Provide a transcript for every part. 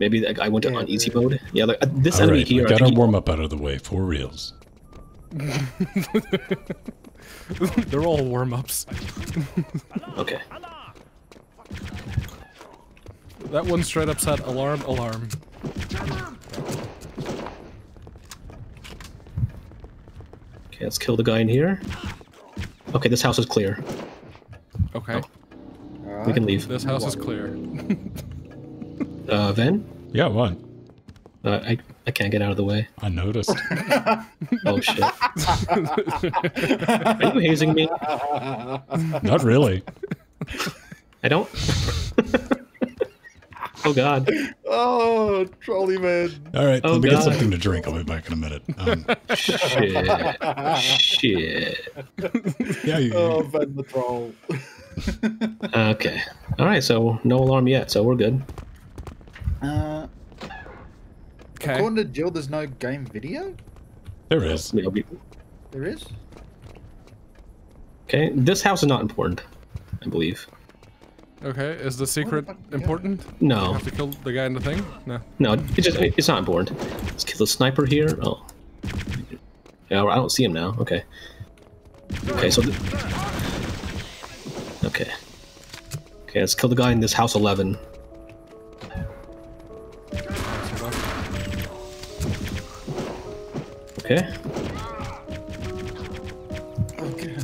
Maybe I went Yeah, on easy mode. Yeah, like, uh, this All enemy right, here. we I got think our warm up out of the way for reals. They're all warm ups. Okay. That one straight up said alarm, alarm. Okay, let's kill the guy in here. Okay, this house is clear. Okay. We can leave. This house is clear. Uh, Venn? Yeah, what? Uh, I I can't get out of the way. I noticed. Oh shit! Are you hazing me? Not really. I don't. oh god. Oh, trolley man. All right, Oh, let me get something to drink. I'll be back in a minute. Um, Shit. Shit. yeah, you, Oh, Van the troll. Okay. All right. So no alarm yet. So we're good. Uh, Okay. according to Jill, there's no game video. there is. You know, we- There is. Okay. This house is not important. I believe. Okay. Is the secret fuck- yeah. important? You No. have to kill the guy in the thing? No. No. It's just it's not important. Let's kill the sniper here. Oh. Yeah. I don't see him now. Okay. Okay. So. Okay. Okay. Let's kill the guy in this house 11. Okay. Okay.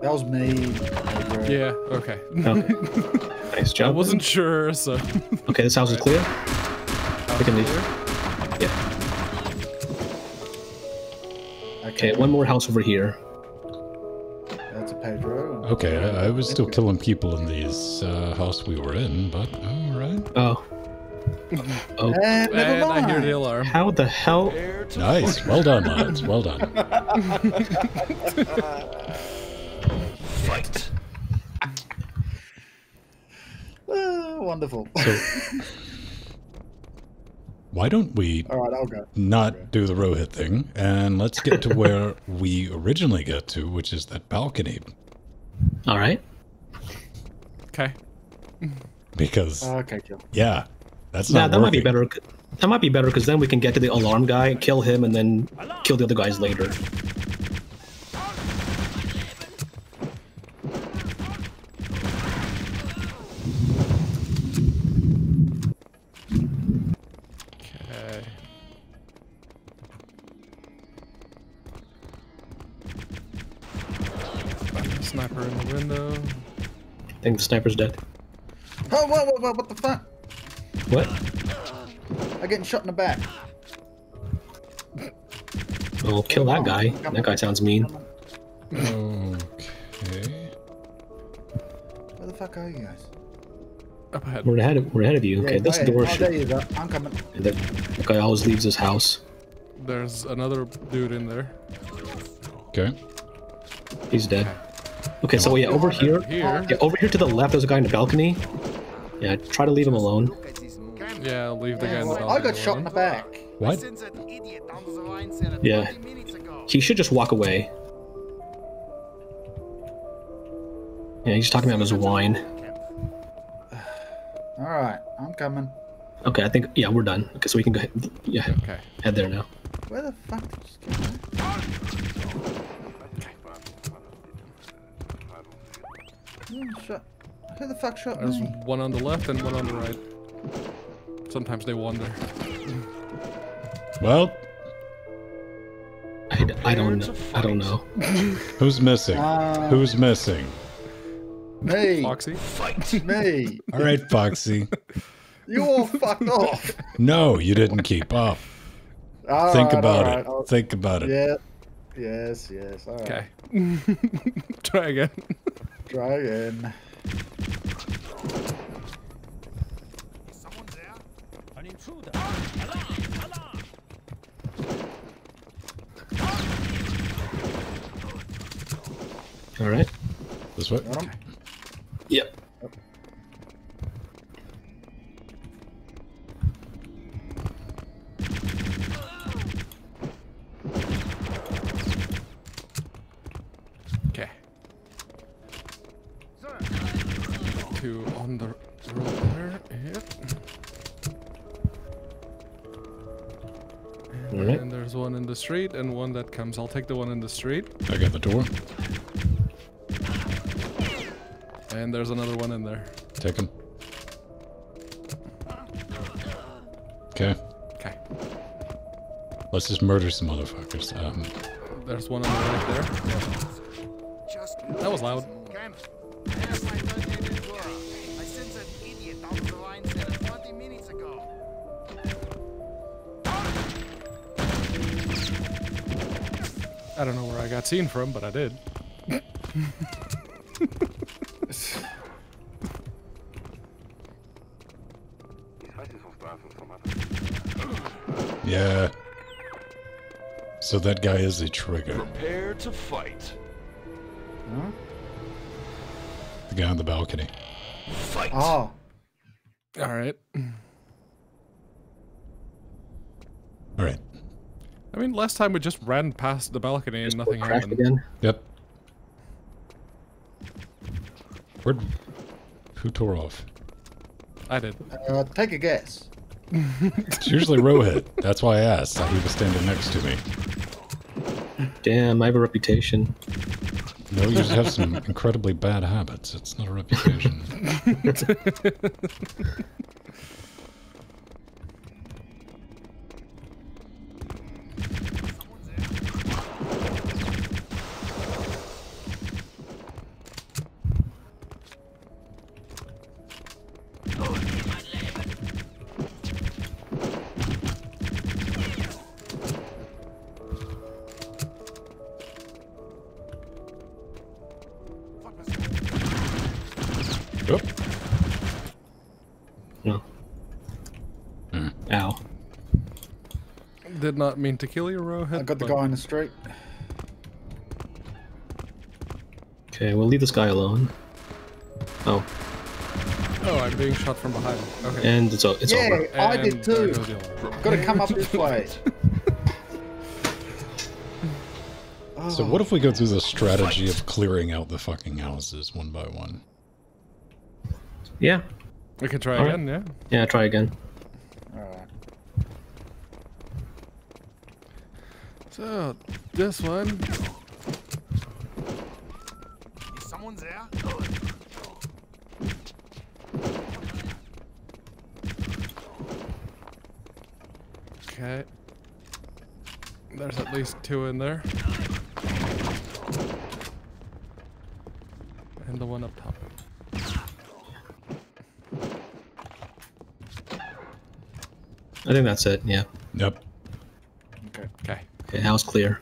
That was me. Pedro. Yeah. Okay. Okay. nice job. I wasn't sure, so. Okay, this house is clear. We can leave. Yeah. Okay, one more house over here. That's a Pedro. Okay, I, I was still killing people in these uh, house we were in, but all right. Oh. Oh, And never And I hear mind. the alarm. how the hell? Nice. Well done, lads. Well done. Ah, wonderful. Why don't we All right, I'll go. not do the Rohit thing and let's get to where we originally get to, which is that balcony. All right. Okay. Because Okay, Jill. yeah, that's Yeah, not that might be better. That might be better because then we can get to the alarm guy, kill him, and then kill the other guys later. Okay. Sniper in the window. I think the sniper's dead. Oh, what, what, what, what the fuck? What? I'm getting shot in the back. Well, kill that guy. That guy sounds mean. Okay. Where the fuck are you guys? Up ahead. We're ahead. Of, we're ahead of you. Okay, Yeah, this wait. door Oh, there you go. I'm coming. That, that guy always leaves his house. There's another dude in there. Okay. He's dead. Okay, so yeah, over here. Here. Yeah, over here to the left, there's a guy in the balcony. Yeah, try to leave him alone. Yeah, leave the guy in the I got shot in the back. What? Yeah. He should just walk away. Yeah, he's talking about his wine. All right, I'm coming. Okay, I think yeah, we're done. Okay, so we can go ahead. Yeah, Okay. head there now. Where the fuck did you go? Hmm, shot. Who the fuck shot There's me? one on the left and one on the right. Sometimes they wander. Well, I, I don't know. I don't know. who's missing? Uh, Who's missing? Me. Foxy? Fight me. All right, Foxy. You all fucked off. No, you didn't keep up. All Think right, about all it. I'll- Think about it. Yeah. Yes, yes. All right. Okay. Try again. Try again. All right. This way. Got him. Yep. Okay. Two on the road there. Yep. And there's one in the street and one that comes. I'll take the one in the street. I got the door. And there's another one in there. Take him. Okay. Okay. Let's just murder some motherfuckers. Um, There's one on the right there. Just That was loud. I don't know where I got seen from, but I did. yeah. So that guy is a trigger. Prepare to fight. The guy on the balcony. Fight. Oh, All right. All right. I mean, last time we just ran past the balcony and nothing happened. again. Yep. Where'd... Who tore off? I did. uh, take a guess. It's usually Rohit. That's why I asked. He was standing next to me. Damn, I have a reputation. No, you just have some incredibly bad habits. It's not a reputation. Oh, No. Hmm. Ow. Did not mean to kill you, Rohit. I got the but- guy in the street. Okay, we'll leave this guy alone. Oh, Oh, I'm being shot from behind. Okay. and it's o- it's yeah, over. I And did too. goes the other one. Got to come up this way. So what if we go through the strategy of clearing out the fucking houses one by one? Yeah, We can try All right. again, yeah? yeah. Try again. Alright. So, this one. Is someone there? Okay. There's at least two in there. And the one up top. I think that's it. Yeah. Yep. Okay. Okay. Okay, house clear.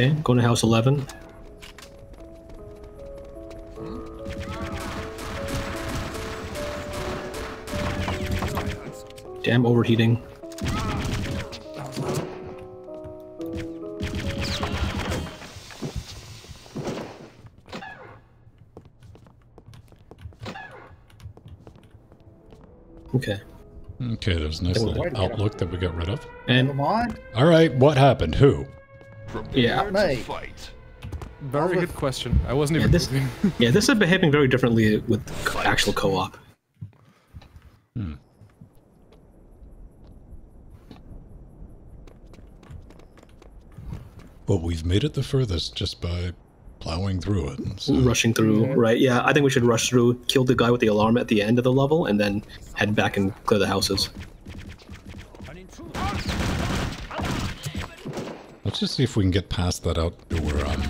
Okay, going to house 11. Damn overheating. Okay. Okay, there's a nice little wait, outlook that we got rid of. And mind. All right, what happened? Who? Prepare Yeah. to Me. fight. Very good question. I wasn't Yeah, even this- yeah, this is behaving very differently with co- actual co-op. Hmm. But we've made it the furthest just by plowing through it. So, Rushing through, Yeah. right? Yeah, I think we should rush through, kill the guy with the alarm at the end of the level, and then head back and clear the houses. Let's just see if we can get past that outdoor um,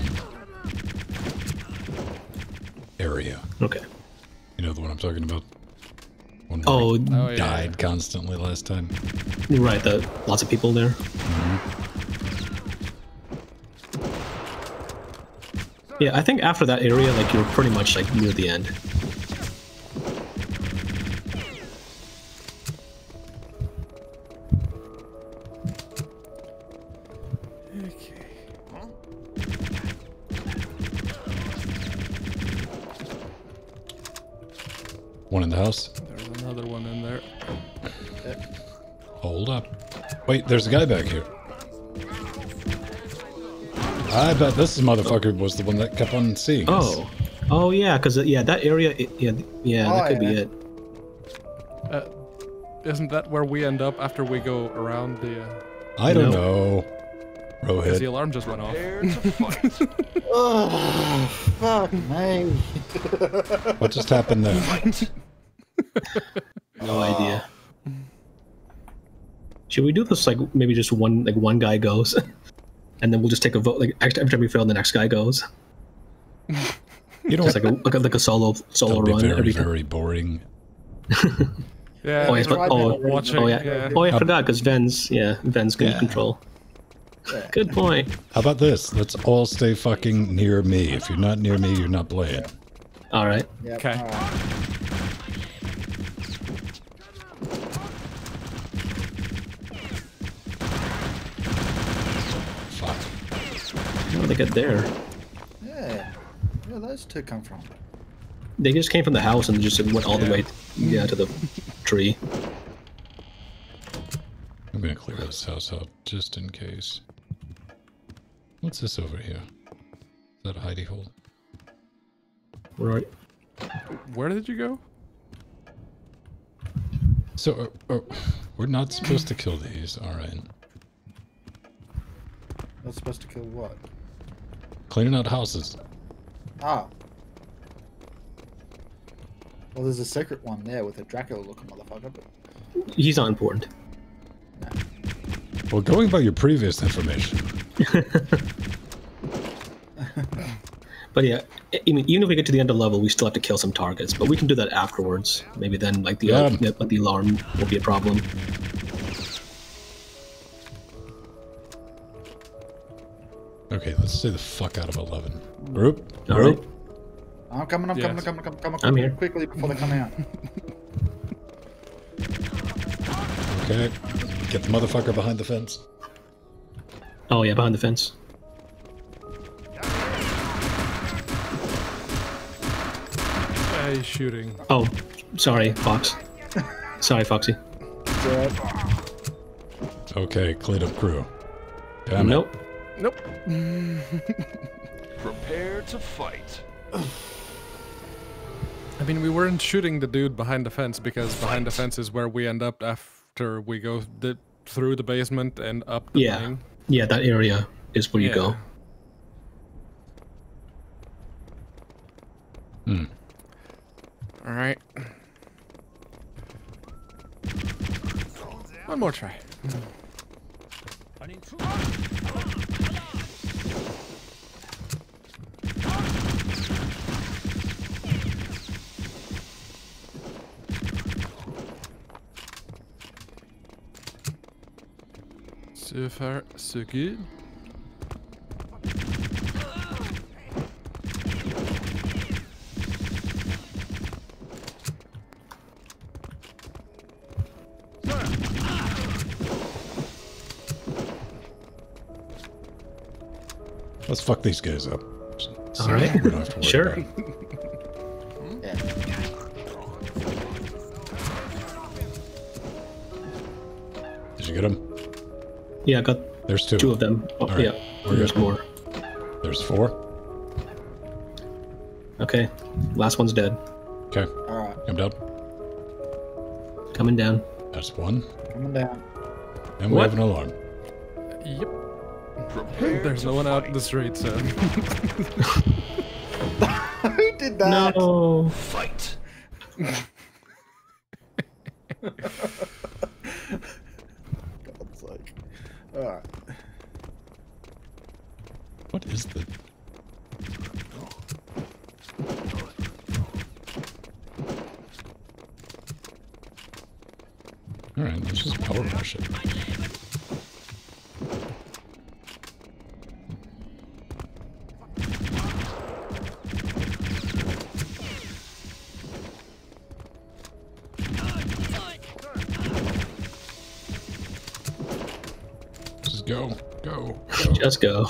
area. Okay. You know the one I'm talking about? One Oh, Oh, yeah. died constantly last time. right. The lots of people there. Yeah, I think after that area, like you're pretty much like near the end. House. There's another one in there. Hold up. Wait, there's a guy back here. I bet this motherfucker was the one that kept on seeing us. Oh, oh yeah, because yeah, that area, yeah, yeah, Oh, that could be yeah. it. Uh, isn't that where we end up after we go around the? Uh, I don't No. know. Because the alarm just went off. Prepare to fight. Oh, fuck me. What just happened there? No idea. Should we do this like maybe just one like one guy goes, and then we'll just take a vote like every every time we fail, the next guy goes. You know, Just like a like a, like a solo solo that'll be run very, every very boring. Yeah. Oh, yes, but, oh, watching. oh yeah. yeah. Oh, I forgot because Venn's yeah Venn's can Yeah. control. Good point. How about this? Let's all stay fucking near me. If you're not near me, you're not playing. All right. Yep, Okay. alright. Fuck. How did they get there? Yeah. Where did those two come from? They just came from the house and just went all the way yeah to the tree. I'm gonna clear this house out just in case. What's this over here? Is that a hidey hole? Right. Where did you go? So, uh, uh, we're not supposed to kill these. All right. That's supposed to kill what? Cleaning out houses. Ah. Well, there's a secret one there with a Dracula looking motherfucker, but He's not important. Well, going by your previous information, But yeah, I I mean, even if we get to the end of the level, we still have to kill some targets. But we can do that afterwards. Maybe then, like the Yeah. uh, yeah, the alarm won't be a problem. Okay, let's stay the fuck out of 11. Group? All Group? right. I'm coming, I'm coming, I'm Yes. coming, I'm coming, I'm coming I'm here. quickly before they come out. Okay. Get the motherfucker behind the fence. Oh yeah, behind the fence. Hey, shooting. Oh, sorry, Fox. sorry, Foxy. So, Okay, clean up crew. Damn it. Nope. Nope. Prepare to fight. I mean, we weren't shooting the dude behind the fence because behind the fence is where we end up after we go the, through the basement and up the Yeah. thing. Yeah, that area is where you go. Hmm. All right. One more try. So far, so good. Let's fuck these guys up. So All right. We don't have to worry Sure. about it. yeah. Did you get them? Yeah, I got There's two. two of them. Oh, All right. yeah. We're There's good. more. There's four. Okay, last one's dead. Okay, Alright, I'm down. Coming down. That's one. coming down. And we What? have an alarm. Yep. Prepare There's no one out in the street, so. Who did that? No. Fight.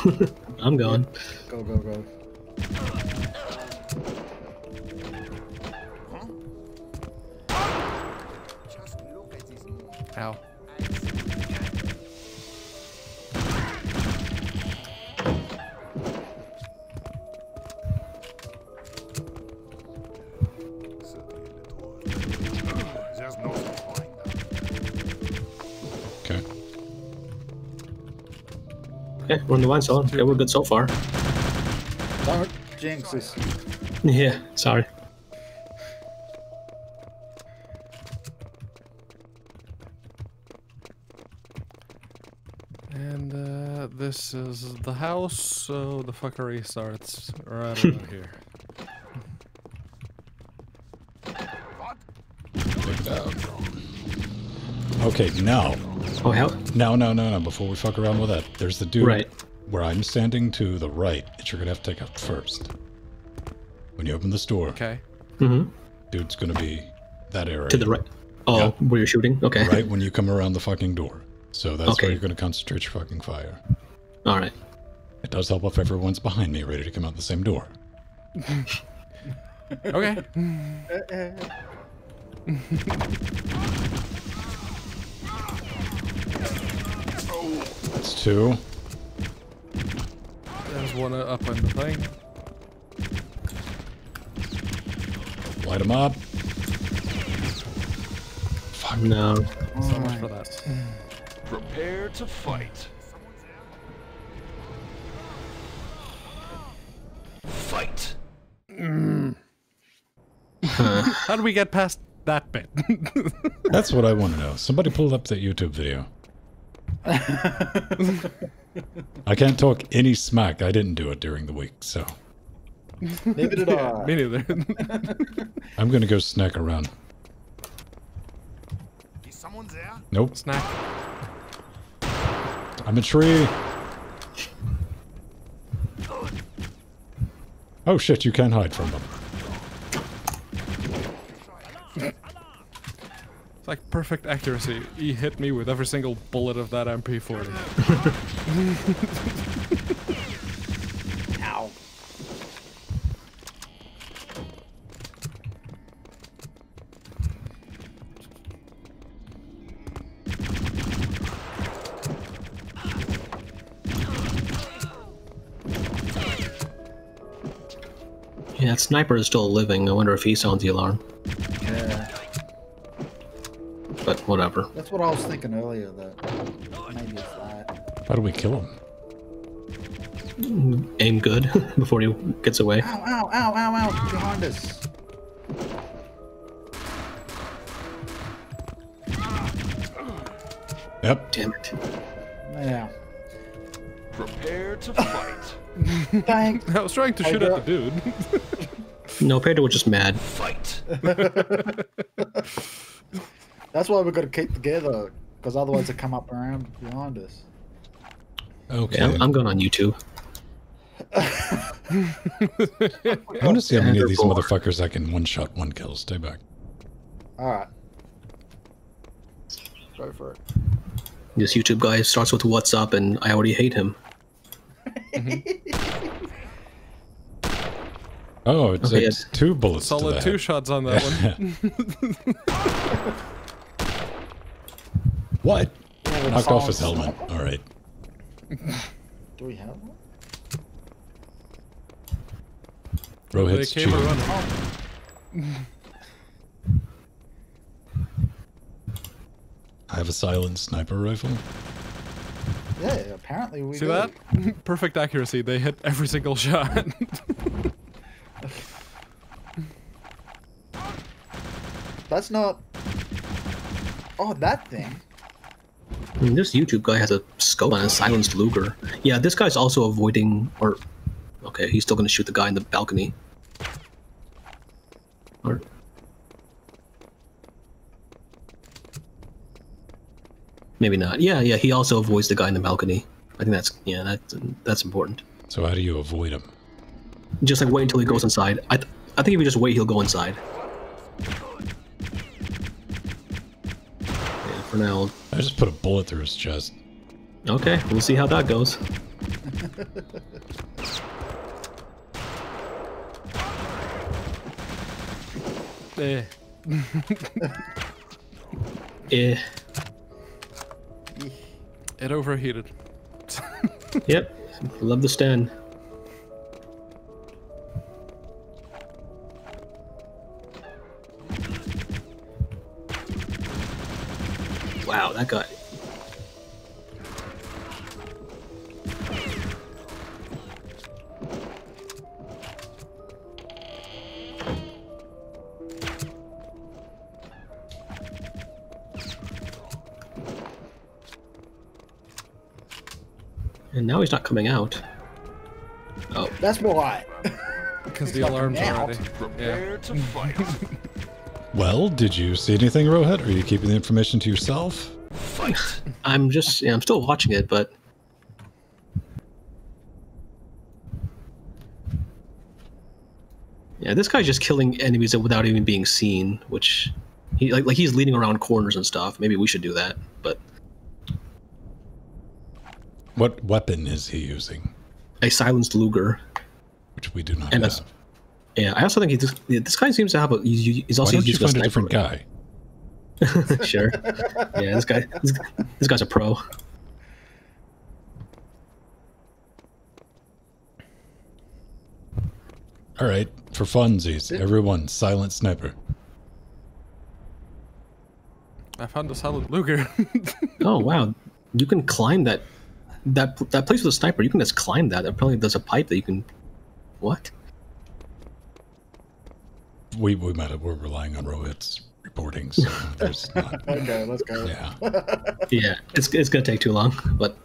I'm going. Go, go, go. Okay, we're in the wine cellar. Okay, we're good so far. Don't jinx us. Yeah, sorry. And uh, this is the house, so the fuckery starts right over here. Check. Okay, now. Oh, hell. No, no, no, no. Before we fuck around with that, there's the dude Right. where I'm standing to the right that you're gonna have to take out first. When you open this door, Okay. Mm-hmm. dude's gonna be that area. To the right. Oh, Yeah. where you're shooting? Okay. Right when you come around the fucking door. So that's Okay. where you're gonna concentrate your fucking fire. All right. It does help if everyone's behind me, ready to come out the same door. Okay. That's two. There's one up on the thing. Light them up. No. So much for that. Prepare to fight. Fight. How do we get past that bit? That's what I want to know. Somebody pulled up that YouTube video. I can't talk any smack. I didn't do it during the week, so Neither did I. Me neither. I'm gonna go snack around. Is someone there? Nope, Snack. I'm a tree. Oh shit, you can't hide from them. Like perfect accuracy. He hit me with every single bullet of that MP40. Ow. Yeah, that sniper is still living. I wonder if he sounds the alarm. Whatever. That's what I was thinking earlier, that maybe it's that. How do we kill him? Aim good before he gets away. Ow, ow, ow, ow, ow, behind us. Yep. Damn it. Yeah. Prepare to fight. Thank. I was trying to I shoot at the dude. No, Pedro was just mad. Fight. That's why we've got to keep together, because otherwise they come up around behind us. Okay. Yeah, I'm, I'm going on YouTube. I want to see how many of these They're motherfuckers I can one shot, one kill. Stay back. Alright. Go for it. This YouTube guy starts with "What's up?" and I already hate him. Mm-hmm. Oh, it's, Okay, it's two bullets. to Solid two shots on that one. What? Knocked off his helmet. All right. Do we have one? Bro They hits came cheating. running. I have a silent sniper rifle. Yeah, apparently we See do. that? Perfect accuracy. They hit every single shot. That's not. Oh, that thing. I mean, this YouTube guy has a scope on a silenced Luger. Yeah, this guy's also avoiding, or okay, he's still going to shoot the guy in the balcony. Or maybe not. Yeah, yeah, he also avoids the guy in the balcony. I think that's yeah, that's that's important. So how do you avoid him? Just like wait until he goes inside. I th- I think if you just wait, he'll go inside. Yeah, for now. I just put a bullet through his chest. Okay, we'll see how that goes. eh. Eh. It overheated. Yep. Love the stand. Wow, that guy. And now he's not coming out. Oh, That's why. Because the alarm's coming out. already. Prepare to fight. Well, did you see anything, Rohit? Are you keeping the information to yourself? Fight. I'm just, yeah, I'm still watching it, but yeah, this guy's just killing enemies without even being seen, which he like like he's leading around corners and stuff. Maybe we should do that, but What weapon is he using? a silenced Luger. Which we do not And a- have. Yeah, I also think he just, this guy seems to have a. He's, he's Why also don't you find a sniper. different guy? sure. Yeah, this guy. This, this guy's a pro. All right, for funsies, everyone, silent sniper. I found a solid Luger. Oh wow, you can climb that. That that place with a sniper. You can just climb that. Apparently, there's a pipe that you can. What? We we might have, we're relying on Rohit's reporting, so there's not. Okay, let's go. Yeah. Yeah, it's it's gonna take too long, but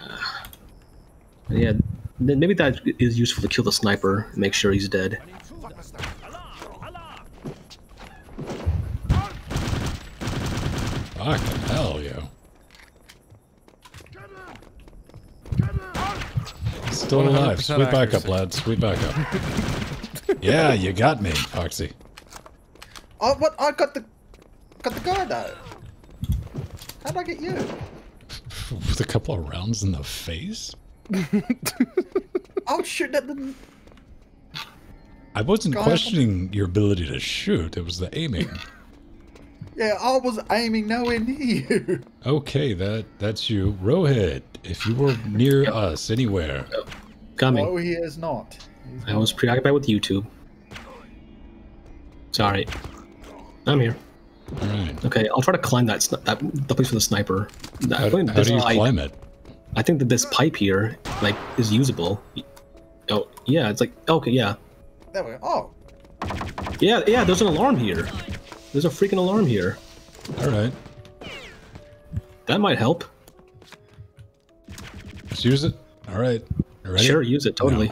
uh, yeah, then maybe that is useful to kill the sniper, and make sure he's dead. Fucking hell, yo. Still alive. 100% Sweet back up, accuracy. lad. Sweet back up. yeah, you got me, Foxy. Oh, what? I got the, got the guy though. How'd I get you? With a couple of rounds in the face? Oh shit! That didn't. I wasn't God. questioning your ability to shoot. It was the aiming. Yeah, I was aiming nowhere near you. Okay, that that's you, Rohit. If you were near us anywhere, Coming. No, he is not. He's I was preoccupied with YouTube. Sorry. I'm here. all right. Okay, I'll try to climb that that the place with the sniper. I How, think how do you pipe- climb it? I think that this pipe here, like, is usable. Oh yeah, it's like oh, okay, yeah, There we go. Oh, yeah, yeah. There's an alarm here. There's a freaking alarm here. All right, That might help. let's use it. All right, Sure, use it totally.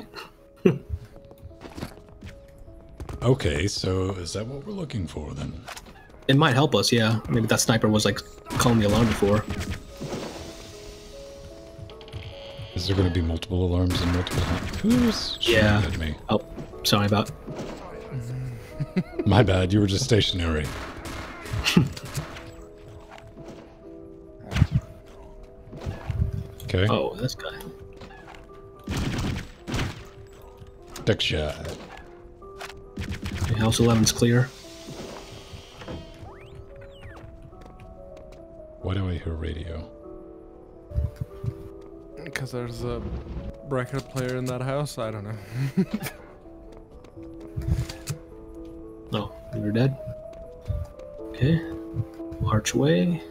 Okay, so is that what we're looking for then? It might help us. Yeah, maybe that sniper was like calling the alarm before. Is there going to be multiple alarms and multiple? Who's shooting Yeah. at me? Oh, sorry about. My bad. You were just stationary. okay. Oh, this guy. Duck shot. Okay, House 11's clear. Why do I hear radio? Because there's a record player in that house. I don't know. Oh, you're dead. Okay. Archway.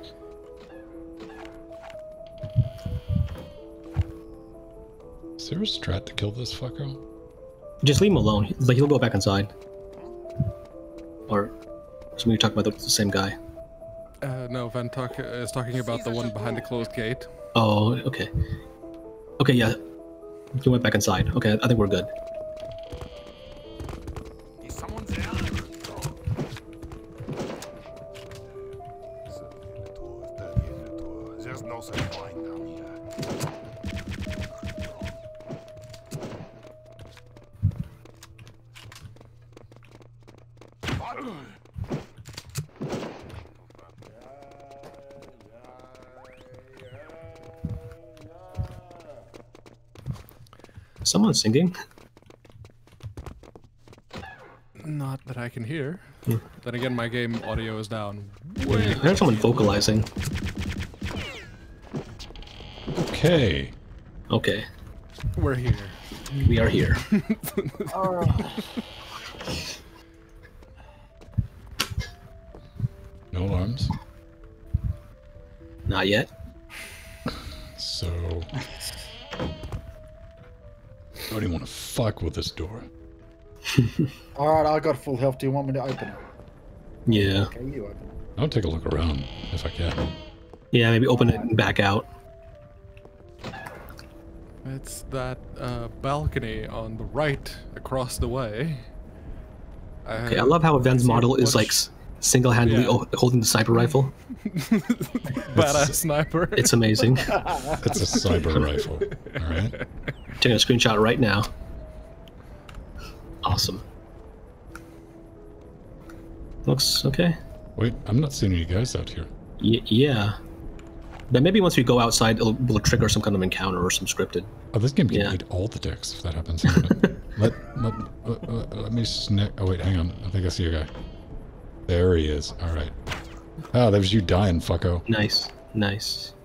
Is there a strat to kill this fucker? Just leave him alone. Like he'll go back inside. So you're talking about the, the same guy. Uh, no, Van talk is talking about the one behind the closed gate. Oh, okay. Okay, yeah. He went back inside. Okay, I think we're good. Singing. Not that I can hear. Hmm. Then again, my game audio is down. I heard someone vocalizing. Okay. Okay, We're here. we are here. No alarms. Not yet. Want with this door. Alright, I got full health. Do you want me to open it? Yeah. Okay, you open it. I'll take a look around if I can. Yeah, maybe open it and back out. It's that uh, balcony on the right across the way. Okay, I love how Venn's model is like single-handedly Yeah. holding the sniper rifle. badass sniper. It's amazing. It's a cyber rifle. All right. Taking a screenshot right now. Looks okay. Wait, I'm not seeing any guys out here. Y- yeah. But maybe once we go outside, it'll, will trigger some kind of encounter or some scripted. Oh, this game can Yeah. eat all the dicks if that happens. On. let let uh, uh, let me snack. Oh wait, hang on. I think I see a guy. There he is. All right. Ah, there's you dying, fucko. Nice, nice.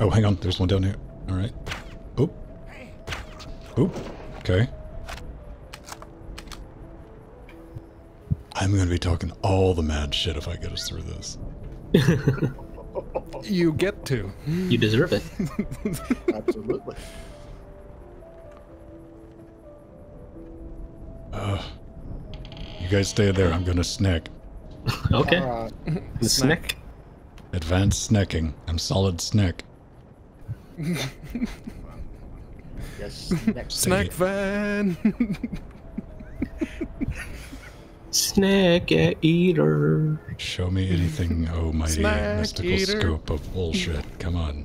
Oh, hang on. There's one down here. All right. Oop. Oop. Okay. I'm gonna be talking all the mad shit if I get us through this. you get to. You deserve it. Absolutely. You guys stay there. I'm gonna snack. Okay. Alright. The snack. Advanced snacking. I'm solid snack. Yes. Next. Snack van. Snack eater. Show me anything, oh mighty Snack mystical eater. scope of bullshit. Come on.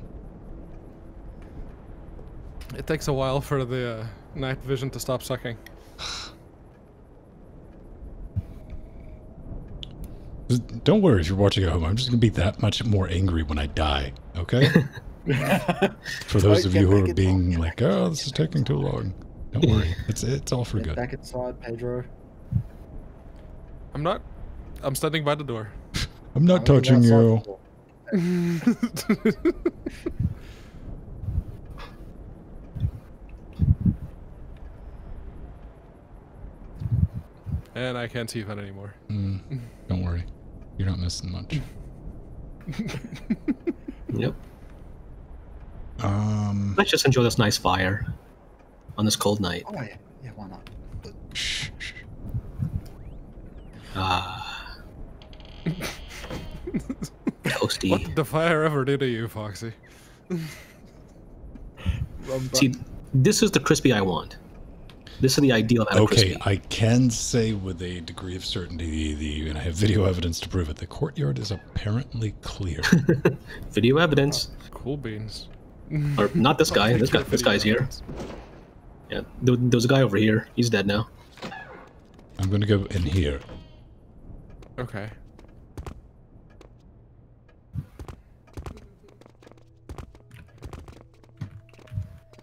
it takes a while for the uh, night vision to stop sucking. Don't worry if you're watching at home. I'm just gonna be that much more angry when I die. Okay? For those of you who are in- being like, "Oh, this is taking too long," don't worry. It's it's all for Get good. back inside, Pedro. I'm not. I'm standing by the door. I'm not I'm touching you. And I can't see Venn anymore. Mm, don't worry. You're not missing much. Yep. Um. Let's just enjoy this nice fire on this cold night. Oh yeah, yeah. Why not? Shh, shh. Ah. Toasty. What did the fire ever do to you, Foxy? See, this is the crispy I want. This is the ideal Okay. I can say with a degree of certainty, the and I have video evidence to prove it. The courtyard is apparently clear. Video evidence. Cool beans. Or not this guy. This guy. This video guy's here. Yeah. There, there was a guy over here. He's dead now. I'm gonna go in here. Okay.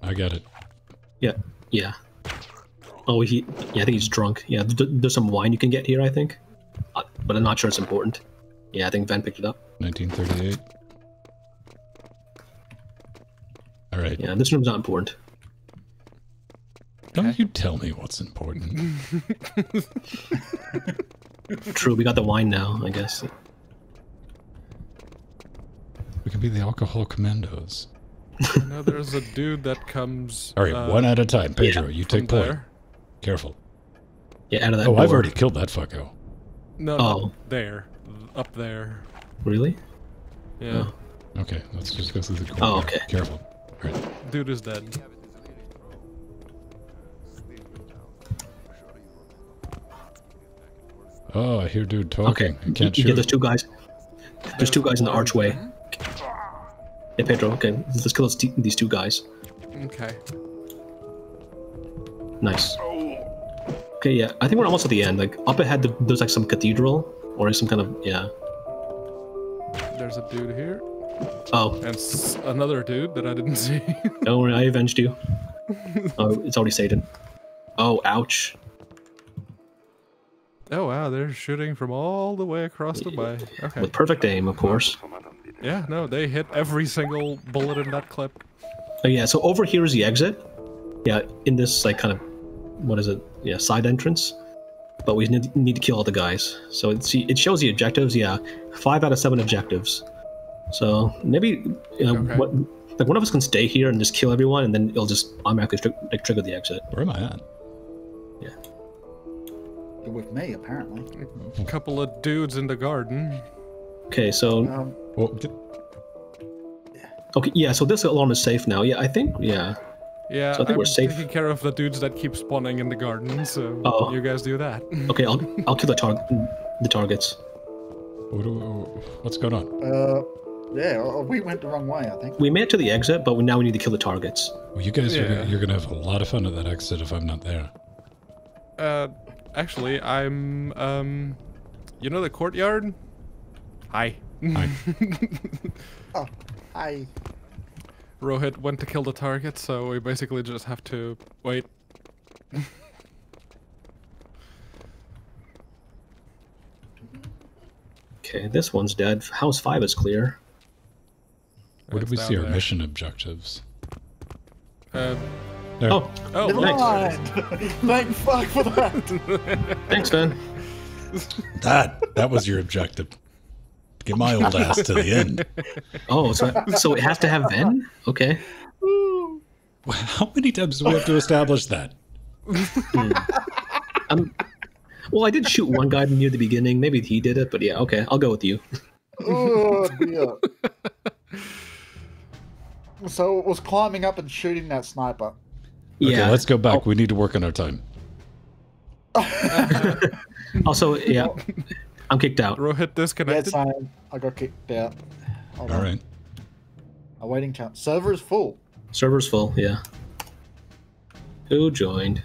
I got it. Yeah. Yeah. Oh, he. Yeah, I think he's drunk. Yeah. Th- there's some wine you can get here. I think. Uh, but I'm not sure it's important. Yeah, I think Van picked it up. 1938. All right. Yeah, this room's not important. Don't you tell me what's important. True, we got the wine now. I guess. we can be the alcohol commandos. now there's a dude that comes. All right, uh, one at a time. Pedro, yeah, you from take point. there. Careful. Yeah, out of that. Oh, I've already killed that fucko. No, Oh. no, there, up there. Really? Yeah, Okay, let's just go through the corridor. Oh, okay. Careful. All right. dude is dead. Oh, I hear dude talking. Okay. I can't yeah, shoot. there's two guys. There's two guys in the archway. Yeah, Pedro. Okay, let's kill these two guys. Okay. Nice. Okay, yeah. I think we're almost at the end. Like up ahead, there's like some cathedral or some kind of yeah. There's a dude here, Oh, and s- another dude that I didn't see. don't worry, I avenged you. Oh, it's already Satan. Oh, ouch. Oh wow, they're shooting from all the way across the way. Okay. With perfect aim, of course. Yeah, no, they hit every single bullet in that clip. Oh, yeah, so over here is the exit. Yeah, in this like kind of what is it? Yeah, side entrance. But we need, need to kill all the guys. So it see it shows the objectives. Yeah, five out of seven objectives. So maybe you know Okay. what like one of us can stay here and just kill everyone, and then it'll just automatically tri- like trigger the exit. Where am I at? You're with me, apparently. A couple of dudes in the garden. Okay, so Um, Well, get- okay, yeah, so this alarm is safe now. Yeah, I think yeah. Yeah, So I think I'm we're safe. taking care of the dudes that keep spawning in the garden, so Oh. you guys do that. Okay, I'll I'll kill the tar- the targets. what do, what's going on? uh, yeah, uh, we went the wrong way, I think. We made it to the exit, but we, now we need to kill the targets. Well, you guys Yeah. gonna, you're gonna have a lot of fun at that exit if I'm not there. Uh, actually, I'm um, you know the courtyard. Hi. Hi. Oh, hi. Rohit went to kill the target, so we basically just have to wait. Okay, this one's dead. House five is clear. Where did we see our there. mission objectives? Uh, There. Oh, oh, Never thanks. mind. Thank fuck for that. thanks, Venn. That that was your objective. Get my old ass to the end. Oh, so so it has to have Venn? Okay. How many times do we have to establish that? Um, well, I did shoot one guy near the beginning. Maybe he did it, but yeah, okay, I'll go with you. oh dear. So it was climbing up and shooting that sniper. Yeah. Okay, let's go back. We need to work on our time. Also, yeah, I'm kicked out. Rohit Yeah, disconnected. same. I got kicked out. Hold All on. right. Awaiting count. Server is full. Server's full. Yeah. Who joined?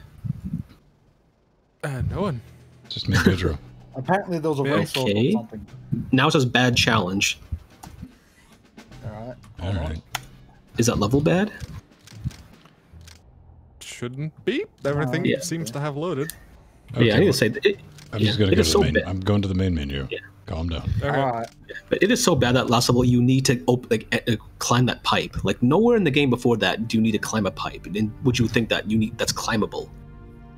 Uh, no one. Just me, Pedro. Apparently there was a Yeah. resource Okay. or something. Now it says bad challenge. Alright. All right. Is that level bad? Shouldn't be. Everything Yeah. seems to have loaded. Okay, yeah, I need well, to say it, I'm yeah, just gonna go is to so the main. bad. I'm going to the main menu. Yeah. Calm down. Okay. Alright. But it is so bad that last level you need to op- like uh, uh, climb that pipe. Like nowhere in the game before that do you need to climb a pipe. And would you think that you need that's climbable?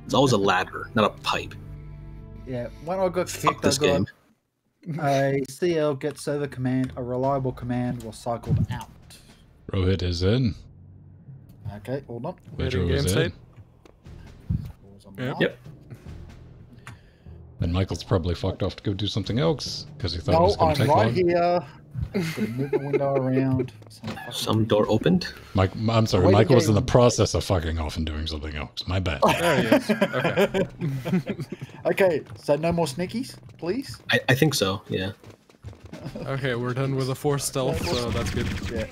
It's always a ladder, not a pipe. Yeah, when I got Fuck kicked, I this got game. a CL get server command. A reliable command was cycled out. Rohit is in. Okay, hold on. Waiting Pedro game is in. state. Was Yep. live. And Michael's probably fucked off to go do something else because he thought it No, was going to take right long. here. Gonna move the window around. Some Some door opened. Mike, I'm sorry. Waiting Michael was in the process of fucking off and doing something else. My bad. There he is. Okay. Okay, so no more sneakies, please. I, I think so. Yeah. Okay, we're done with the force stealth, so that's good. Yeah.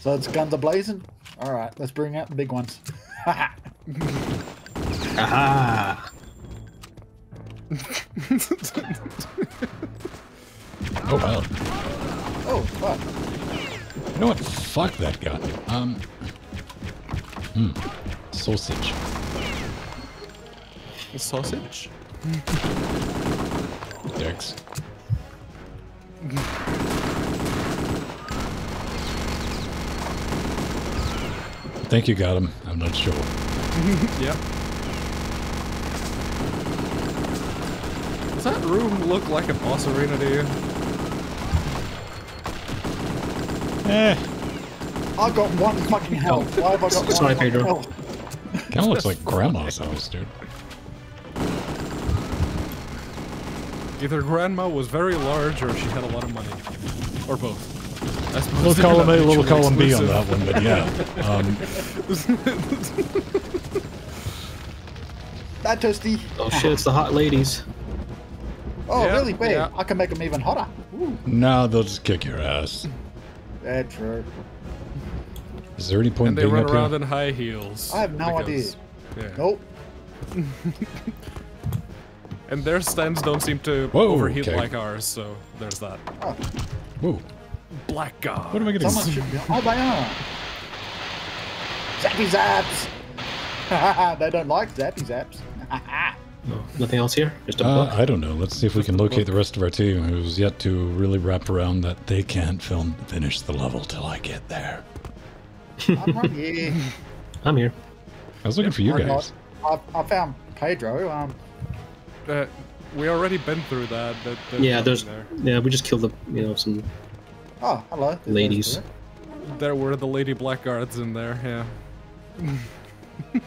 So it's guns are blazing. All right, let's bring out the big ones. Aha! Oh well. oh, fuck. You know what? Fuck that guy. Um. Hmm. Sausage. Sausage. Dex. Think you got him. I'm not sure. Yep. Does that room look like a boss arena to you? Eh. I got one fucking health. Why have I got one Sorry, fucking Pedro. health? Kind of looks like grandma's house, dude. Either grandma was very large or she had a lot of money. Or both. I suppose Little they're column not A, little mutually column B on that one, but yeah. Um, That toasty. Oh shit! It's the hot ladies. Oh, Yeah, really? Wait, yeah. I can make them even hotter. Ooh. no, they'll just kick your ass. That's true. Is there any point And in they being run up around here? in high heels. I have no idea. Yeah. Nope. And their stems don't seem to Whoa, overheat okay. like ours, so there's that. Oh, Whoa. Black God. What am I getting? someone should be. Oh, they are. Zappy zaps. they don't like zappy zaps. No, nothing else here? Just a Uh. I don't know. Let's see if we can locate the rest of our team who's yet to really wrap around that they can't film finish the level till I get there. I'm right here. I'm here. I was looking for you Alright, guys. I, I found Pedro. Um, Uh, we already been through that. that there's Yeah, there's there. yeah, we just killed the you know some oh, hello. There's Ladies. There were the lady blackguards in there. Yeah.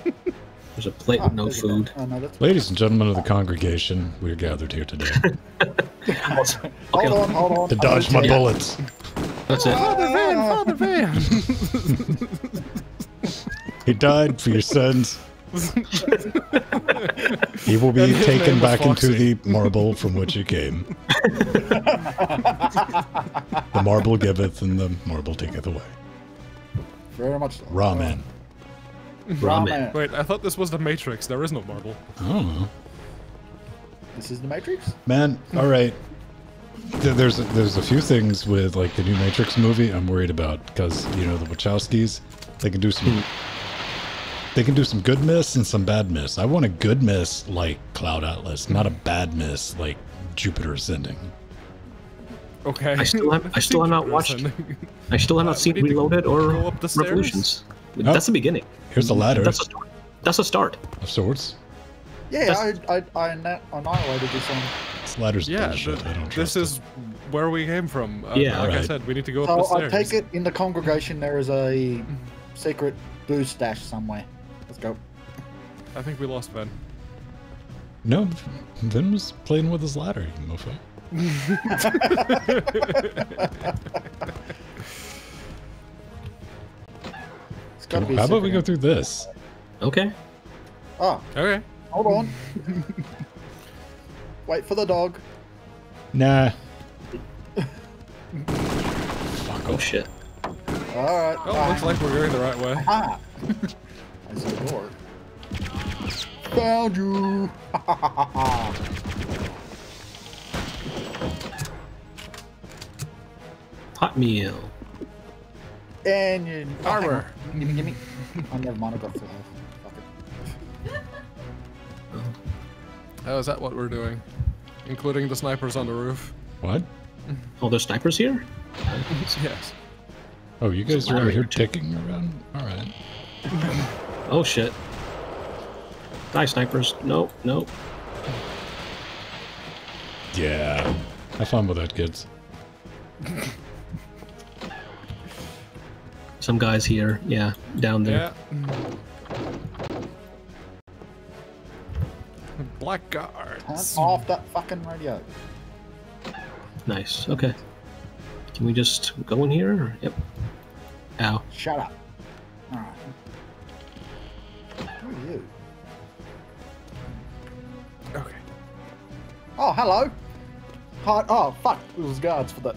there's a plate Ah, with no food. Oh, no. Ladies and gentlemen of the congregation, we are gathered here today Hold Okay. on, hold on. to dodge my Okay. bullets. That's it. Father Venn, Father Venn. He died for your sins. He will be And taken name was back into the marble from which he came. the marble giveth, and the marble taketh away. Very much so. Ramen. Ramen. Wait, I thought this was the Matrix. There is no marble. I don't know. This is the Matrix? Man, all right. There's a, there's a few things with like the new Matrix movie I'm worried about because you know the Wachowskis they can do some hmm. They can do some good miss and some bad miss. I want a good miss like Cloud Atlas, not a bad miss like Jupiter Ascending. Okay. I still have I still have not watched I still have Uh, not seen we need to Reloaded or go up the stairs? Revolutions. Oh. That's the beginning. Here's the ladder That's a start. That's a start. of sorts. Yeah, I, That's- I, I anni- annihilated this one. This ladder's Yeah, bullshit. th- I don't this trust is where we came from. Uh, Yeah. like I said, we need to go up the So I take it in the congregation there is a secret booze stash somewhere. Let's go. I think we lost Venn. No, Venn was playing with his ladder, you mofo. It's gotta be a How about we secret go through this? Okay. Oh, Okay. hold on. Wait for the dog. Nah. Fuck oh shit. Alright. Oh, looks like we're going the right way. Ah! I see the door. Found you! Hot meal. and you... Armor. Gimme, gimme. Oh, never mind, I got full health. Fuck it. Oh, is that what we're doing? Including the snipers on the roof. What? Oh, there's snipers here? Yes. Oh, you guys are out here here, ticking around? Alright. Oh shit. Die snipers. Nope, nope. Yeah. Have fun with that, kids. Some guys here. Yeah, down there. Yeah. Turn off that fucking radio. Nice. Okay. Can we just go in here? Yep. Ow. Shut up. Hello! Hi oh, fuck. It was guards for that.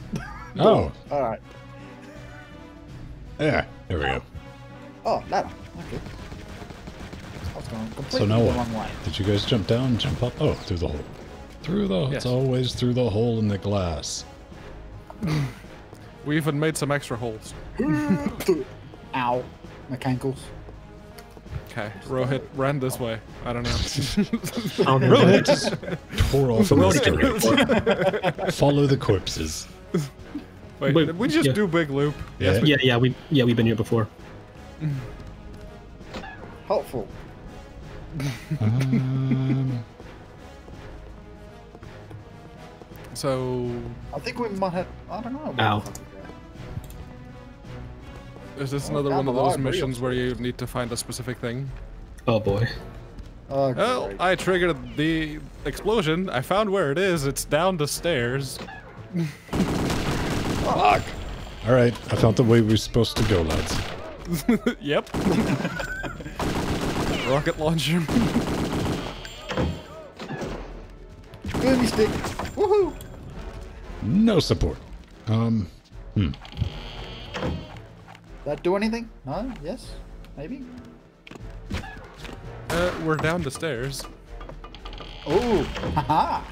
Oh, Alright. yeah. There we go. Oh, ladder. Okay. I was going completely So now the what? wrong way. Did you guys jump down, jump up? Oh, through the hole. Through the. It's Yes. always through the hole in the glass. We even made some extra holes. Ow. My cankles. Okay. Rohit ran this way. I don't know. Oh. Rohit just tore off the We're mystery. Follow the corpses. Wait, Wait, did we just yeah. do big loop? Yeah. Yeah, yeah, we yeah we've been here before. Helpful. Um, So, I think we might have. I don't know. where the Ow. Fuck we go. is this Oh, another down one of those line, missions where you need to find a specific thing? Oh boy. Oh, Well, great. I triggered the explosion. I found where it is. It's down the stairs. fuck. All right, I found the way we're supposed to go, lads. yep. Rocket launcher. Boomy stick. Woohoo! No support. Um, That do anything? No? Yes? Maybe? Uh, we're down the stairs. Oh, haha!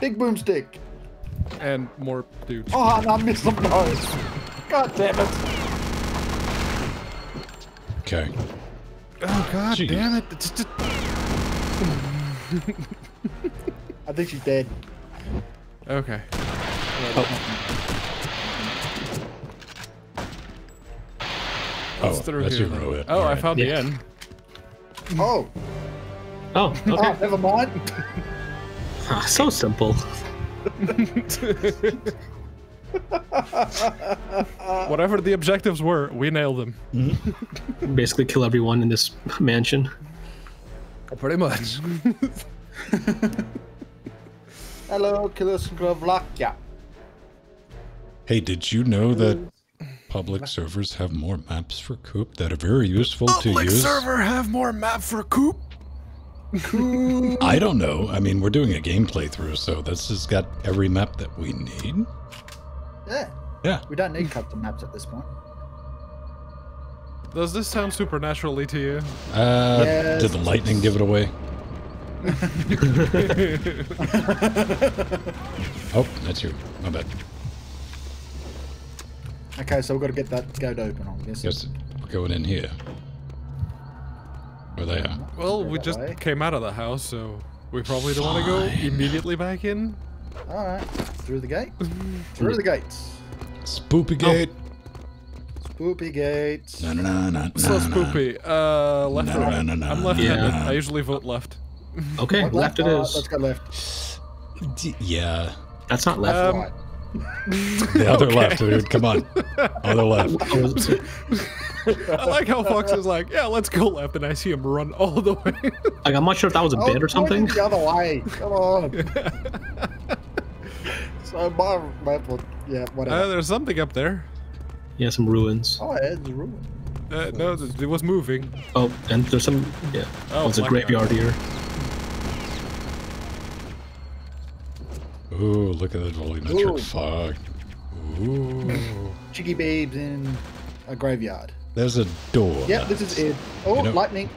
Big boomstick. And more dudes. Oh, and I missed some nose. God damn it! okay. Oh god Jeez. damn it. It's just- I think she's dead. Okay. Oh, It's through that's here, your then. row. Oh, I found the end. Oh, Oh, okay. oh, never mind. Ah, so simple. Whatever the objectives were, we nailed them. Basically, kill everyone in this mansion. Pretty much. Hello, Killer Skrovlakya. Hey, did you know that public servers have more maps for Coop that are very useful to use? Public server have more map for Coop. I don't know. I mean, we're doing a game playthrough, so this has got every map that we need. Yeah, Yeah. we don't need custom maps at this point. Does this sound supernaturally to you? Uh, Yes. did the lightning give it away? oh, that's you. My bad. Okay, so we've got to get that gate open, I'm guessing. Guess we're going in here. Where they are. Well, we just way. came out of the house, so we probably don't want to go immediately back in. Alright, through the gate. through the gates. Spoopy gate. Spoopy gates. Na, na, na, na, So na, na. spoopy. Uh, left No, or right? no, no, I'm left-handed. no. I usually vote left. Okay, What left it Alright, is. Let's go left. D- Yeah. That's not left. Um, right. The other left, dude. Come on. Other left. Is it- I like how Fox is like, yeah, let's go left, and I see him run all the way. like, I'm not sure if that was a bit or something. pointing The other way. Come on. so my map will, yeah, uh, whatever. there's something up there. Yeah, some ruins. oh, yeah, it's a ruin. Uh, no, it it was moving. Oh, and there's some. Yeah. Oh, it's a black graveyard here. Ooh, look at that volumetric Ooh. fog. Ooh. Chicky babes in a graveyard. There's a door. Yep, this is it. Oh, You know- lightning.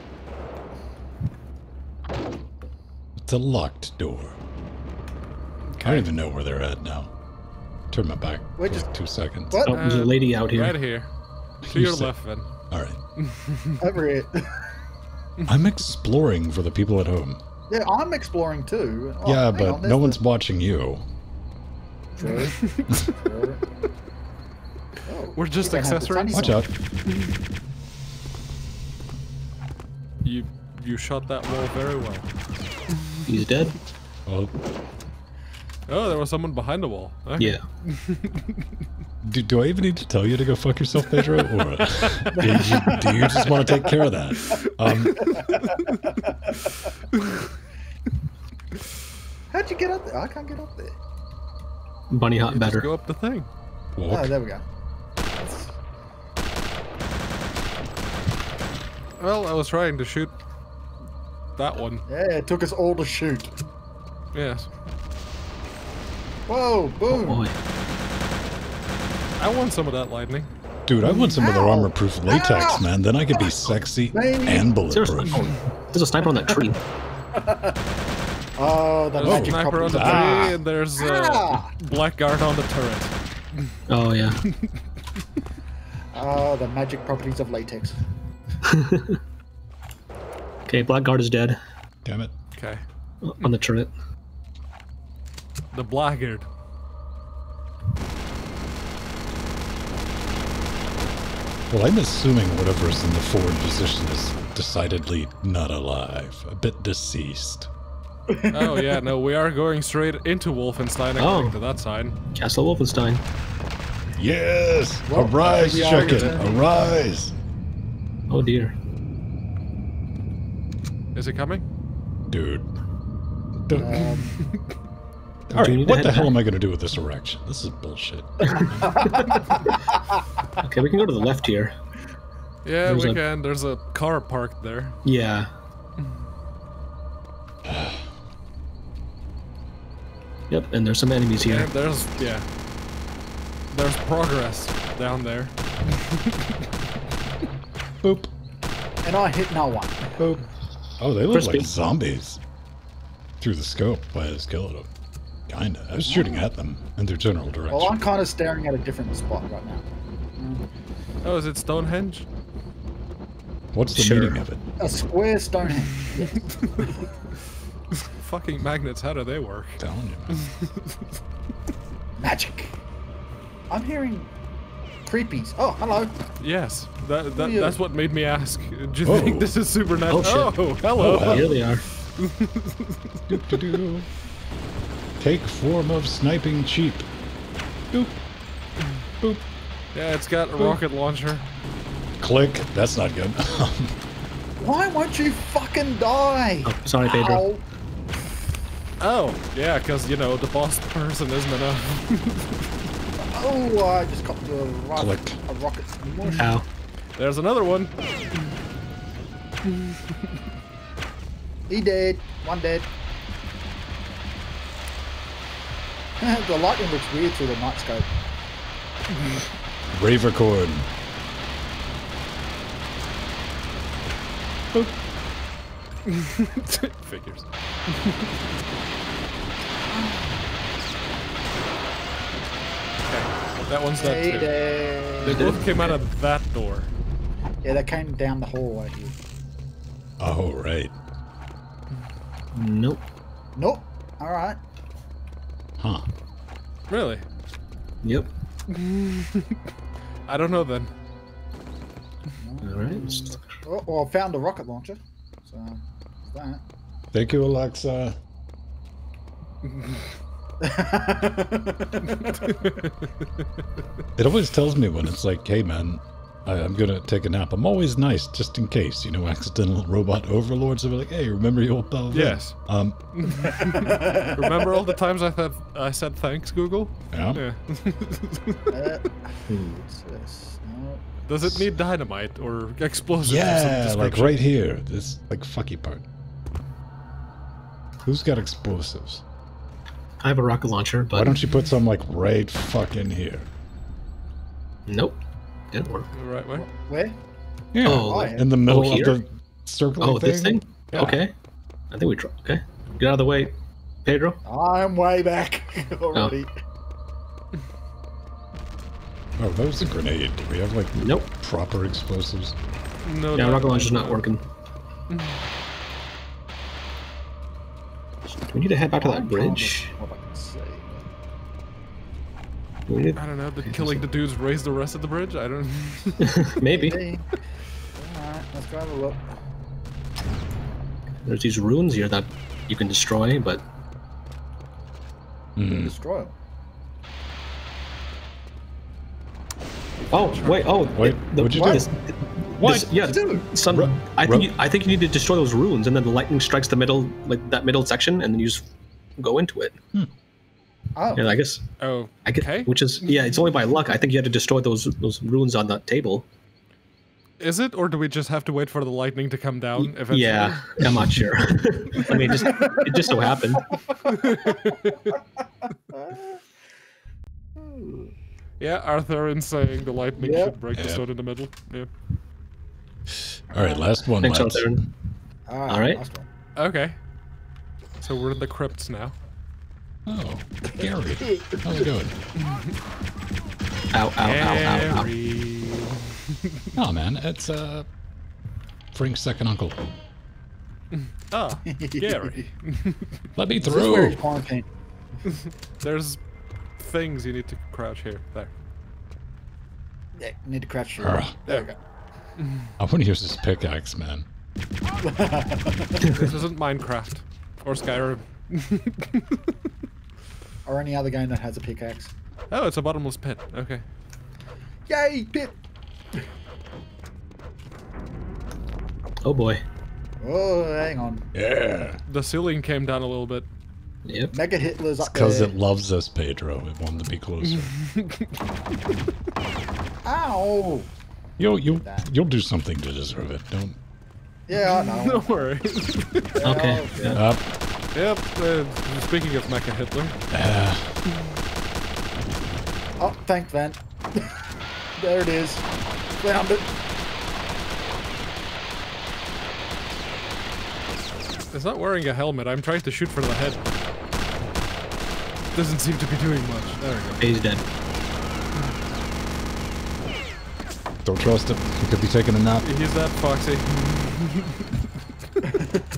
It's a locked door. I don't even know where they're at now. Turn my back We're for just- like two seconds. What? Oh, there's a lady out here. Right here. To You your said- left, then. All right. Over here. I'm exploring for the people at home. Yeah, I'm exploring too. Oh, yeah, but on, no there's one's watching you. the- True. True. Oh, We're just we don't have the accessories. Watch out. You you shot that wall very well. He's dead. Well, Oh, there was someone behind the wall. Okay. Yeah. do, do I even need to tell you to go fuck yourself, Pedro? Or do, you, do you just want to take care of that? Um, How'd you get up there? I can't get up there. Bunny hot You just better. go up the thing. Oh, there we go. Well, I was trying to shoot that one. Yeah, it took us all to shoot. Yes. Whoa, boom. Boy. I want some of that lightning. Dude, I want some of the armor-proof latex, Ow! man. Then I could be sexy Baby. and Seriously. bulletproof. Oh, there's a sniper on that tree. Oh, the There's a magic sniper on the of tree, ah. and there's uh, Ah. blackguard on the turret. Oh, yeah. Oh, the magic properties of latex. Okay, Blackguard is dead. Damn it. Okay. On the turret. The blackguard. Well, I'm assuming whatever's in the forward position is decidedly not alive. A bit deceased. Oh yeah, no, we are going straight into Wolfenstein according Oh. to that sign. Castle Wolfenstein. Yes! Well, arise, we chicken! Arise! Oh, dear. Is it coming? Dude. Don't- Um, All do right, we need to what the hell back? am I going to do with this erection? This is bullshit. Okay, we can go to the left here. Yeah, There's we a- can. There's a car parked there. Yeah. Yep, and there's some enemies here. And there's yeah. There's progress down there. Boop. and I hit no one. Boop. Oh, they look Crispy. like zombies. Through the scope by a skeleton. Kinda. I was shooting at them in their general direction. Well, I'm kind of staring at a different spot right now. Oh, is it Stonehenge? What's the Sure. meaning of it? A square Stonehenge. fucking magnets, how do they work? telling you, man. Magic. I'm hearing creepies. Oh, hello. Yes, that, that that's what made me ask. Do you Oh. think this is supernatural? Oh, Oh, hello. Oh, Here they are. Doo-doo-doo. Take form of sniping cheap. Boop. Boop. Yeah, it's got a rocket launcher. Click. That's not good. Why won't you fucking die? Oh, sorry, Pedro. Ow. Oh, yeah, because, you know, the boss person isn't enough. Oh, I just got the rocket. Click. A rocket. Ow. There's another one. He dead. One dead. the lightning looks weird through the night scope. Ravercorn. Figures. okay, that one's dead too. They both came out of that door. Yeah, they came down the hallway here. Oh, right. Nope. Nope. All right. Huh. Really? Yep. I don't know then. All right. Oh, well, I found a rocket launcher. So, there's Thank you, Alexa. It always tells me when it's like, hey, man, I, I'm going to take a nap. I'm always nice, just in case, you know, accidental robot overlords will be like, hey, remember your old pal? Yes. Um, Remember all the times I said I said thanks, Google? yeah. Yeah. Uh, what's this? Does it need dynamite or explosives? of some Yeah, like right here. This, like, fucky part. Who's got explosives? I have a rocket launcher, but Why don't you put some, like, right fucking here? nope, didn't work. Right way. Where? Yeah, Oh, like- in the middle oh, of the circle Oh, this thing? Yeah. Okay. I think we try. Okay. Get out of the way, Pedro. I'm way back already. Oh. oh, that was a grenade. Do we have, like, Nope. proper explosives? No. Yeah, no. rocket launcher's not working. Do we need to head back to that bridge? What I can see. Do we need... I don't know. Did killing the dudes raise the rest of the bridge? I don't. Maybe. See. Alright, let's go have a look. There's these runes here that you can destroy, but Hmm. Destroy them. oh wait, oh Wait, it- the, what'd you do? this- What? this- yeah, do? some. Ru- I think you, I think you need to destroy those runes, and then the lightning strikes the middle, like that middle section, and then you just go into it. Oh, Yeah, I guess. Oh. I guess, Okay. which is yeah, it's only by luck. I think you had to destroy those those runes on that table. Is it, or do we just have to wait for the lightning to come down? Eventually? Yeah, I'm not sure. I mean, just it just so happened. Yeah, Arthur in saying the lightning Yep. should break the Yep. stone in the middle. Yeah. All right, last one, Thanks, lads. Arthur. Alright, All right. last one. Okay. So we're in the crypts now. Oh, Gary. How's it going? Ow, ow, ow, ow, ow. Harry. Oh, man, it's uh, Frank's second uncle. Ah, Gary. Let me Is this where through. he's? There's things you need to crouch here. There. Yeah, you need to crouch through. Arrgh. There we go. I want to use this pickaxe, man. This isn't Minecraft or Skyrim. Or any other game that has a pickaxe. Oh, it's a bottomless pit. Okay. Yay, pit! Oh boy. Oh, hang on. Yeah. The ceiling came down a little bit. Yep. Mega Hitler's up Because there. it loves us, Pedro. It wanted to be closer. Ow! you'll, you'll, you'll do something to deserve it. Don't. Yeah, I know. Don't worry. Okay. Yeah. Yeah. Up. Yep. Uh, speaking of Mecha Hitler, Uh, Oh, tank vent. there it is. Found it. it's not wearing a helmet. I'm trying to shoot for the head. Doesn't seem to be doing much. There we go. He's dead. don't trust him. He could be taking a nap. He's that foxy.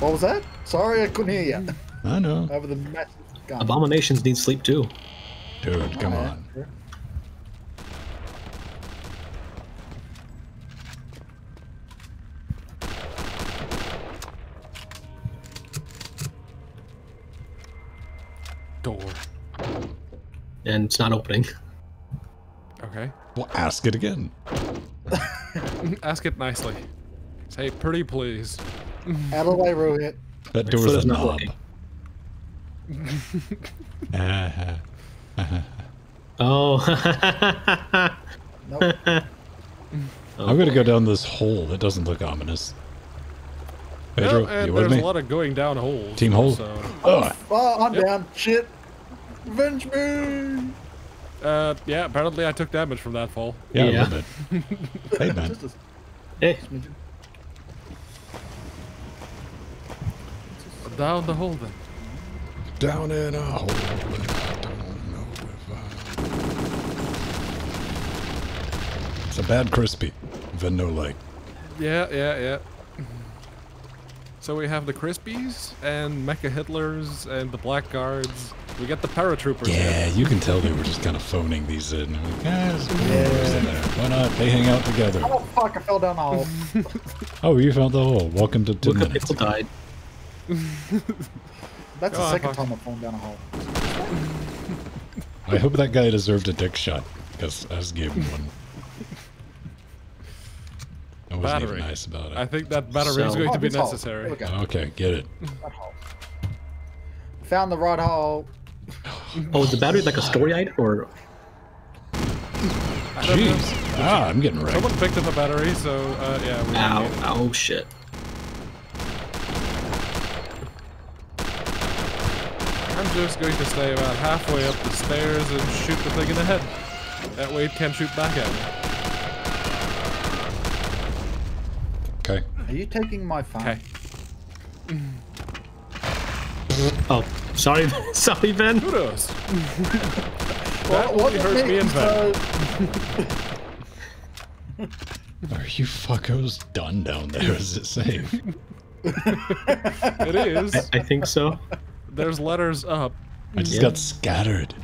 What was that? Sorry, I couldn't hear you. I know. Over the massive gun. Abominations need sleep too. Dude, come yeah, on. sure. Door. And it's not opening. Okay. Well, ask it again. Ask it nicely. Say pretty please. Out of the way, Rohit. That My door's a not knob. working. Oh. Nope. I'm gonna go down this hole. That doesn't look ominous. Pedro, Well, you with there's me? a lot of going down holes. Team hole? So, Oh, Oh, I'm Yep. down. Shit. Revenge me. uh, yeah, apparently I took damage from that fall. yeah, Yeah. a little bit. hey, man. Just a hey, Down the hole then. Down in a hole. I don't know if I- It's a bad crispy. Then no like. Yeah, yeah, yeah. So we have the Crispies and Mecha Hitlers and the Blackguards. We get the paratroopers. Yeah, here. you can tell they were just kind of phoning these in. I'm like, ah, there's paratroopers in there. Why not? They hang out together. Oh, fuck. I fell down the hole. Oh, you found the hole. Welcome to 10 look up minutes. people died. That's Oh, the second fuck. time I've fallen down a hole. I hope that guy deserved a dick shot, because I just gave him one. I wasn't Battery. even nice about it. I think that battery is going Oh, to be necessary. There go. Okay, get it. Hole. Found the right hole. Oh, is the battery like a story item or? I don't know. Jeez. Ah, I'm getting wrecked. Someone picked up a battery, so uh, yeah. We Ow! Oh shit! I'm just going to stay about halfway up the stairs and shoot the thing in the head. That way it can't shoot back at me. Okay. Are you taking my phone? Okay. Oh, sorry, sorry, Venn. Kudos. What, only it hurt me means, and Are you fuckos done down there? Is it safe? It is. I think so. There's letters up. I just Yeah. got scattered.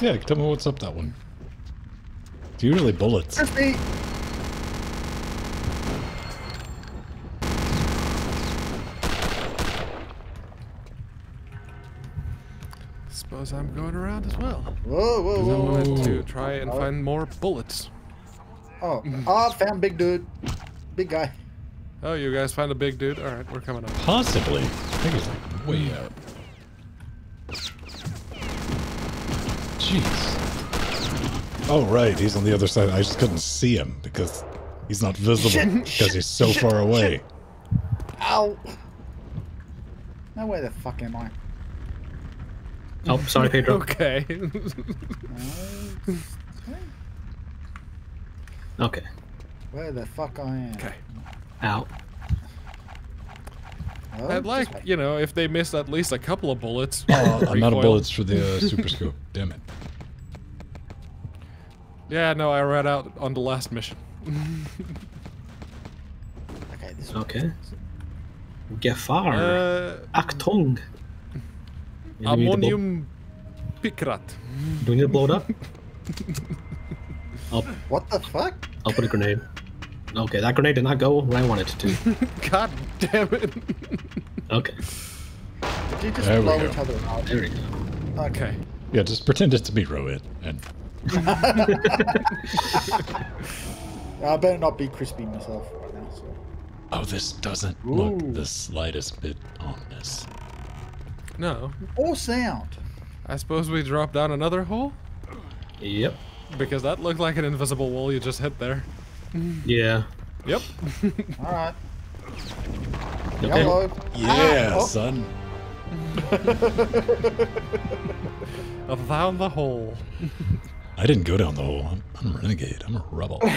Yeah, tell me what's up that one. It's usually bullets. Crispy. Suppose I'm going around as well. Whoa, whoa, I'm whoa. going to try and find more bullets. Oh, oh, found big dude. Big guy. Oh, you guys find a big dude? Alright, we're coming up. Possibly. I think it's like way hmm. out. Jeez. Oh, right. He's on the other side. I just couldn't see him because he's not visible Shit, because shit, he's so shit, far away. shit. Ow. Now where the fuck am I? Oh, sorry, Pedro. Okay. Okay. Where the fuck I am? okay. Out. Oh, I'd like, you know, if they missed at least a couple of bullets. Oh, I'm out of bullets for the uh, super scope. Damn it. Yeah, no, I ran out on the last mission. Okay, this Okay. Gefahr. Uh, Achtung. Do we need to blow- ammonium picrat. Do we need to blow it up? I'll, What the fuck? I'll put a grenade. Okay, that grenade did not go where I wanted it to. God damn it. Okay, Did you just There we blow go. each other up? there we go. Okay. Yeah, just pretend it to be Rohit. And I better not be crispy myself right now. So. oh, this doesn't look the slightest bit ominous. No. Or sound. I suppose we drop down another hole? Yep. Because that looked like an invisible wall you just hit there. Yeah. Yep. All right. Okay. Hello. Yeah, Ah, oh. son. Down the hole. I didn't go down the hole. I'm, I'm a renegade. I'm a rebel.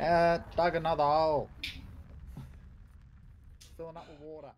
Uh, dug another hole. Filling up with water.